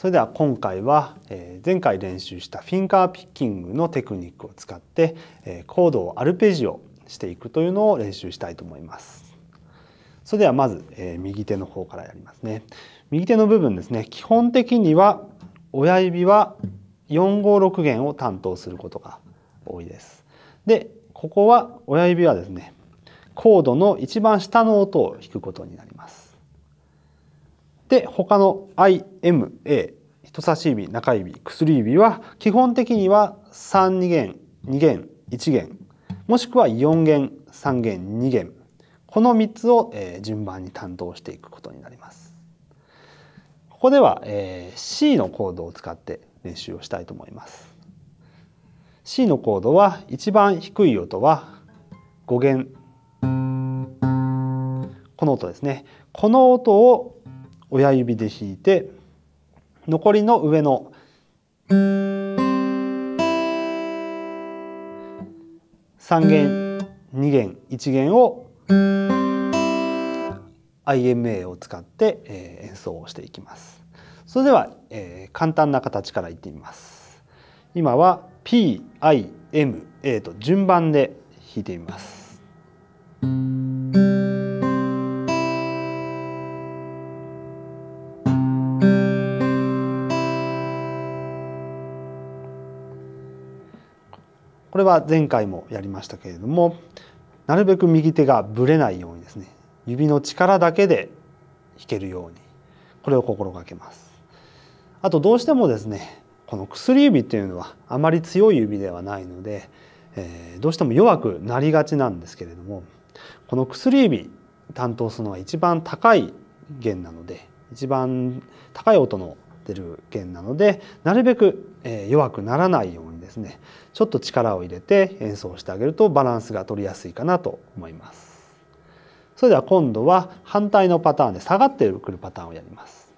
それでは今回は前回練習したフィンカーピッキングのテクニックを使ってコードをアルペジオしていくというのを練習したいと思います。それではまず右手の方からやりますね。右手の部分ですね基本的には親指は456弦を担当することが多いです。でここは親指はですねコードの一番下の音を弾くことになります。で他の IMA 人差し指中指薬指は基本的には32弦2弦1弦もしくは4弦3弦2弦この3つを、えー、順番に担当していくことになります。ここでは、えー、C のコードを使って練習をしたいと思います。C のコードは一番低い音は5弦この音ですね。この音を親指で弾いて残りの上の3弦2弦1弦を IMA を使って、え演奏をしていきます。それでは、えー、簡単な形からいってみます。今は PIMA と順番で弾いてみます。れは前回もやりましたけれどもなるべく右手がぶれないようにですね指の力だけで弾けるようにこれを心がけます。あとどうしてもですねこの薬指っていうのはあまり強い指ではないので、えー、どうしても弱くなりがちなんですけれどもこの薬指担当するのは一番高い弦なので一番高い音の出る弦なのでなるべく弱くならないようにですねちょっと力を入れて演奏してあげるとバランスが取りやすいかなと思います。それでは今度は反対のパターンで下がってくるパターンをやります。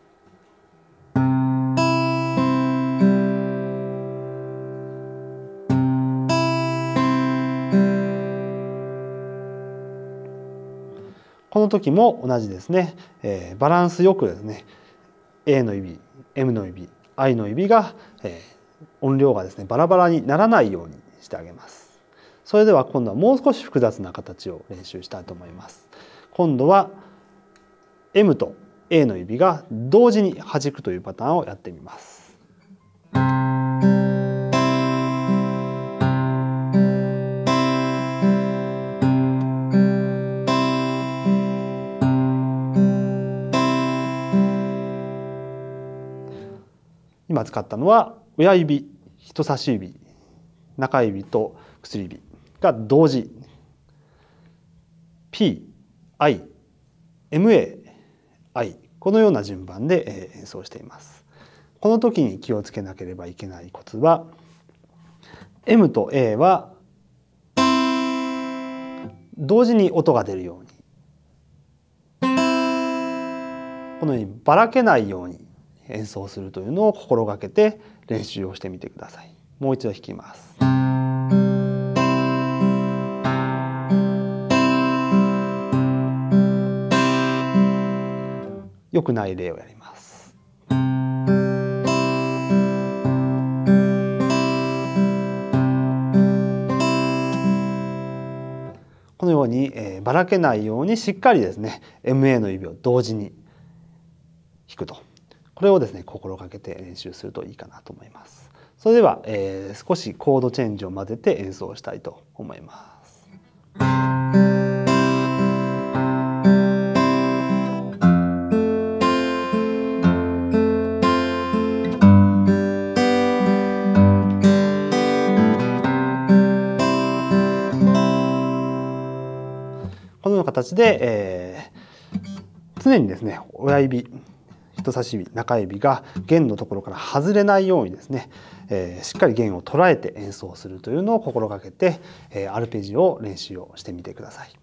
この時も同じですね、えー、バランスよくですね A の指 M の指 I の指が、えー、音量がですねバラバラにならないようにしてあげます。それでは今度はもう少し複雑な形を練習したいと思います。今度は M と A の指が同時に弾くというパターンをやってみます。今使ったのは親指人差し指中指と薬指が同時。PIMAI このような順番で演奏しています。この時に気をつけなければいけないコツは M と A は同時に音が出るように。このようにばらけないように。演奏するというのを心がけて練習をしてみてください。もう一度弾きます。良くない例をやります。このように、えー、ばらけないようにしっかりですね MA の指を同時に弾くとこれをですね心がけて練習するといいかなと思います。それでは、えー、少しコードチェンジを混ぜて演奏したいと思います。このような形で、えー、常にですね親指人差し指中指が弦のところから外れないようにですね、えー、しっかり弦を捉えて演奏するというのを心がけて、えー、アルペジオ練習をしてみてください。